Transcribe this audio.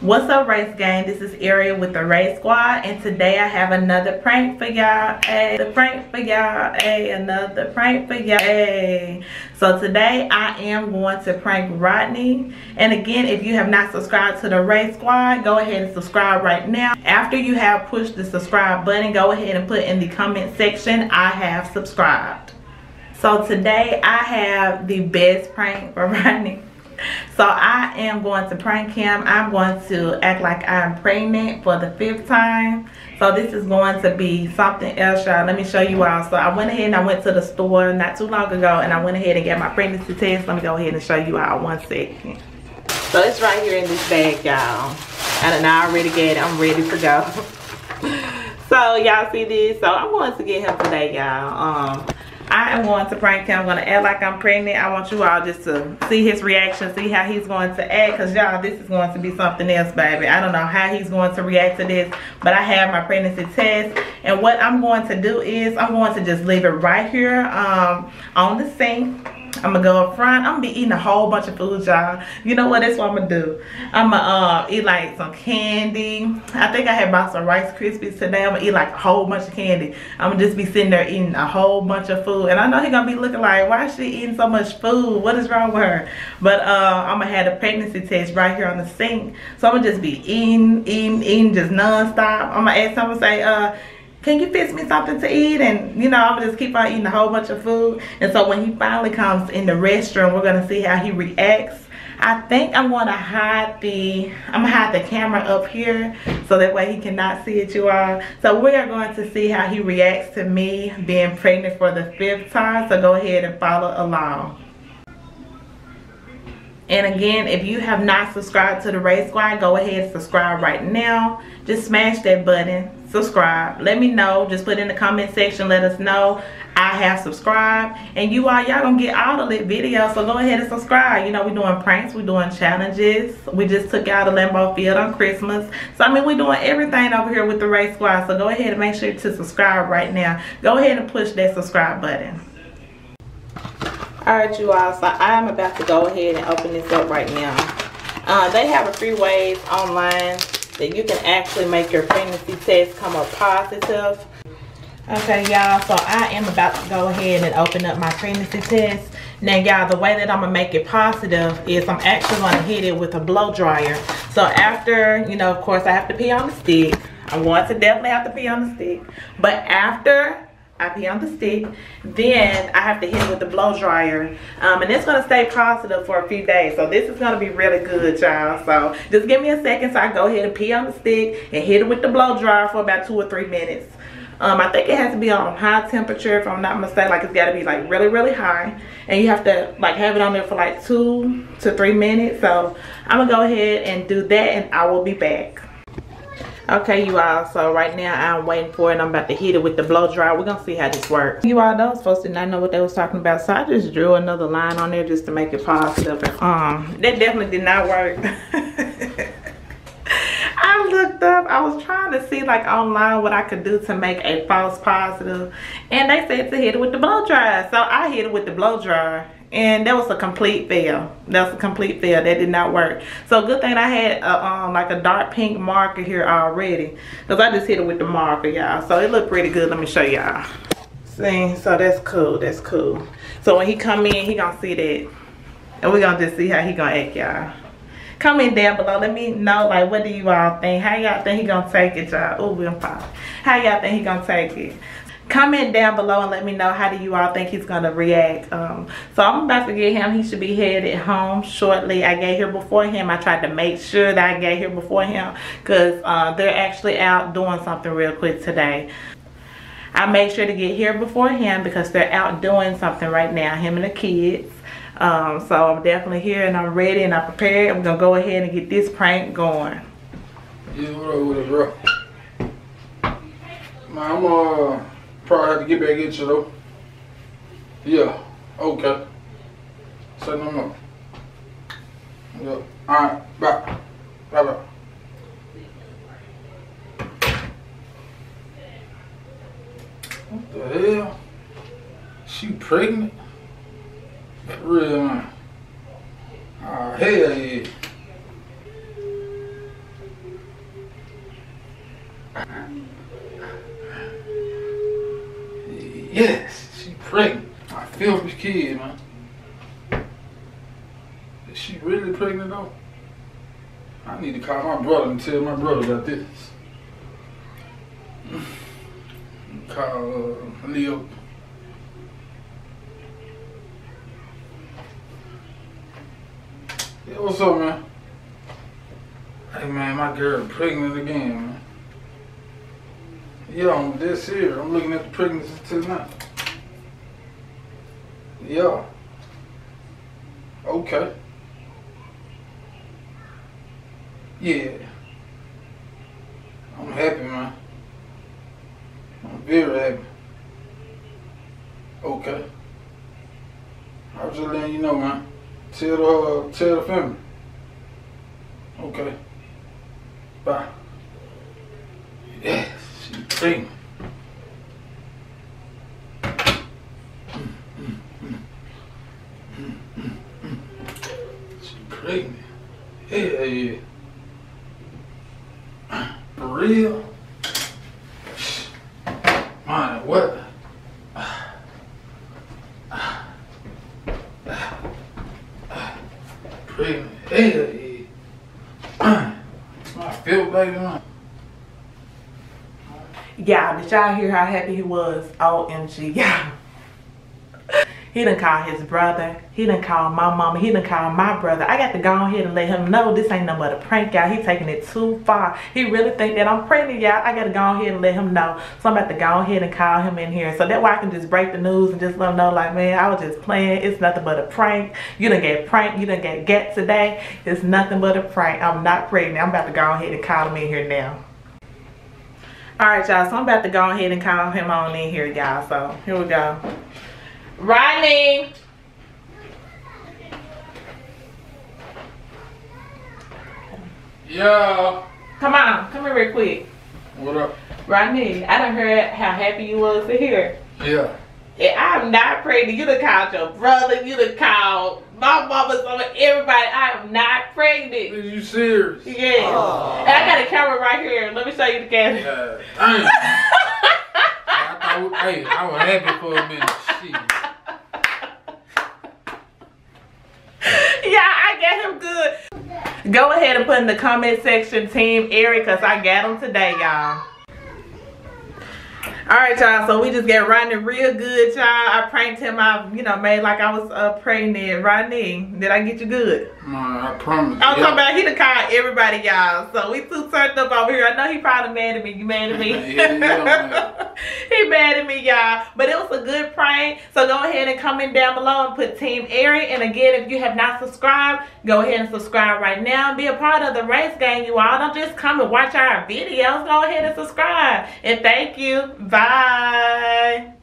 What's up race gang? This is Ariel with the Race Squad and today I have another prank for y'all. Hey, the prank for y'all. Hey, another prank for y'all. Hey. So today I am going to prank Rodney. And again, if you have not subscribed to the Race Squad, go ahead and subscribe right now. After you have pushed the subscribe button, go ahead and put in the comment section, I have subscribed. So today I have the best prank for Rodney so I am going to prank him. I'm going to act like I'm pregnant for the fifth time. So this is going to be something else, y'all. Let me show you all. So I went ahead and I went to the store not too long ago and I went ahead and got my pregnancy test. Let me go ahead and show you all one second. So it's right here in this bag, y'all. And now I already get it. I'm ready to go. so y'all see this? So I'm going to get him today, y'all. Um, I am going to prank him. I'm going to act like I'm pregnant. I want you all just to see his reaction, see how he's going to act. Because, y'all, this is going to be something else, baby. I don't know how he's going to react to this. But I have my pregnancy test. And what I'm going to do is I'm going to just leave it right here um, on the sink I'm gonna go up front. I'm gonna be eating a whole bunch of food, y'all. You know what? That's what I'm gonna do. I'm gonna uh, eat like some candy. I think I had bought some Rice Krispies today. I'm gonna eat like a whole bunch of candy. I'm gonna just be sitting there eating a whole bunch of food. And I know he gonna be looking like, why is she eating so much food? What is wrong with her? But uh, I'm gonna have a pregnancy test right here on the sink. So I'm gonna just be eating, eating, eating just non-stop. I'm gonna ask someone say, uh, can you fix me something to eat? And, you know, I'm just keep on eating a whole bunch of food. And so when he finally comes in the restroom, we're going to see how he reacts. I think I'm going to hide the, I'm going to hide the camera up here so that way he cannot see it, you all. So we are going to see how he reacts to me being pregnant for the fifth time. So go ahead and follow along. And again, if you have not subscribed to the Race Squad, go ahead and subscribe right now. Just smash that button, subscribe. Let me know. Just put in the comment section, let us know I have subscribed. And you all, y'all gonna get all the lit videos, so go ahead and subscribe. You know, we're doing pranks, we're doing challenges. We just took out a Lambeau Field on Christmas. So, I mean, we're doing everything over here with the Race Squad. So go ahead and make sure to subscribe right now. Go ahead and push that subscribe button all right you all so i'm about to go ahead and open this up right now uh, they have a free ways online that you can actually make your pregnancy test come up positive. Okay y'all so i am about to go ahead and open up my pregnancy test. Now y'all the way that i'm gonna make it positive is i'm actually gonna hit it with a blow dryer. So after you know of course i have to pee on the stick. I want to definitely have to pee on the stick. But after I pee on the stick. Then I have to hit it with the blow dryer. Um, and it's going to stay positive for a few days. So this is going to be really good, y'all. So just give me a second so I go ahead and pee on the stick and hit it with the blow dryer for about two or three minutes. Um, I think it has to be on high temperature if I'm not mistaken. Like it's got to be like really, really high. And you have to like have it on there for like two to three minutes. So I'm going to go ahead and do that and I will be back. Okay, you all, so right now I'm waiting for it. I'm about to hit it with the blow dryer. We're gonna see how this works. You all, those folks did not know what they was talking about, so I just drew another line on there just to make it positive. Um, that definitely did not work. I looked up, I was trying to see like online what I could do to make a false positive, and they said to hit it with the blow dryer. So I hit it with the blow dryer and that was a complete fail. That was a complete fail. That did not work. So good thing i had a, um, like a dark pink marker here already because i just hit it with the marker y'all. So it looked pretty good. Let me show y'all. See? So that's cool. That's cool. So when he come in he gonna see that. And we're gonna just see how he gonna act y'all. Comment down below. Let me know like what do you all think? How y'all think he gonna take it y'all? Oh we're fine how y'all think he gonna take it comment down below and let me know how do you all think he's going to react. Um, so i'm about to get him. He should be headed home shortly. I get here before him. I tried to make sure that i get here before him because uh, they're actually out doing something real quick today. I made sure to get here before him because they're out doing something right now him and the kids. Um, so i'm definitely here and i'm ready and i'm prepared. I'm gonna go ahead and get this prank going. Yeah what up with it bro? Man, I'm uh Probably have to get back at you though. Yeah. Okay. Say no more. Yeah. Alright. Bye. Bye bye. What the hell? She pregnant? Real man. Oh, hell yeah. Yes, she pregnant. I feel this kid, man. Is she really pregnant though? I need to call my brother and tell my brother about this. Call uh, Leo. Yeah, what's up, man? Hey, man, my girl pregnant again, man. Yeah, I'm this here. I'm looking at the pregnancy tonight. Yeah. Okay. Yeah. I'm happy, man. I'm very happy. Okay. I was just letting you know, man. Tell the uh, tell the family. Okay. Bye. Yes, she pregnant. She pregnant. Yeah, yeah. Real? Man, what? Pregnant. Hell yeah. I feel baby man. Y'all, did y'all hear how happy he was? Oh, OMG, y'all. He done call his brother. He done call my mama. He done call my brother. I got to go ahead and let him know this ain't but a prank, y'all. He taking it too far. He really think that I'm pregnant, y'all. I got to go ahead and let him know. So I'm about to go ahead and call him in here. So that way I can just break the news and just let him know, like, man, I was just playing. It's nothing but a prank. You done get pranked. You done get get today. It's nothing but a prank. I'm not pregnant. I'm about to go ahead and call him in here now. All right, y'all. So I'm about to go ahead and call him on in here, y'all. So here we go. Rodney. Yeah. Come on. Come here real quick. What up? Rodney, I done heard how happy you was to hear. Yeah. I'm not pregnant. You done called your brother. You done called my mama, some everybody. I am not pregnant. Is you serious? Yeah. And I got a camera right here. Let me show you the camera. Yeah. Dang. I thought, hey, I was happy for a minute. Shit. yeah, I got him good. Go ahead and put in the comment section Team Eric because I got him today, y'all. All right, y'all. So we just got Rodney real good, y'all. I pranked him. I, you know, made like I was uh, pregnant. Rodney, did I get you good? Man, I promise. I'm yeah. talking about he done called everybody, y'all. So we too turned up over here. I know he probably mad at me. You mad at me? Yeah, yeah, he mad at me, y'all. But it was a good prank. So go ahead and comment down below and put Team Airy. And again, if you have not subscribed, go ahead and subscribe right now. Be a part of the race gang, you all. Don't just come and watch our videos. Go ahead and subscribe. And thank you. Bye.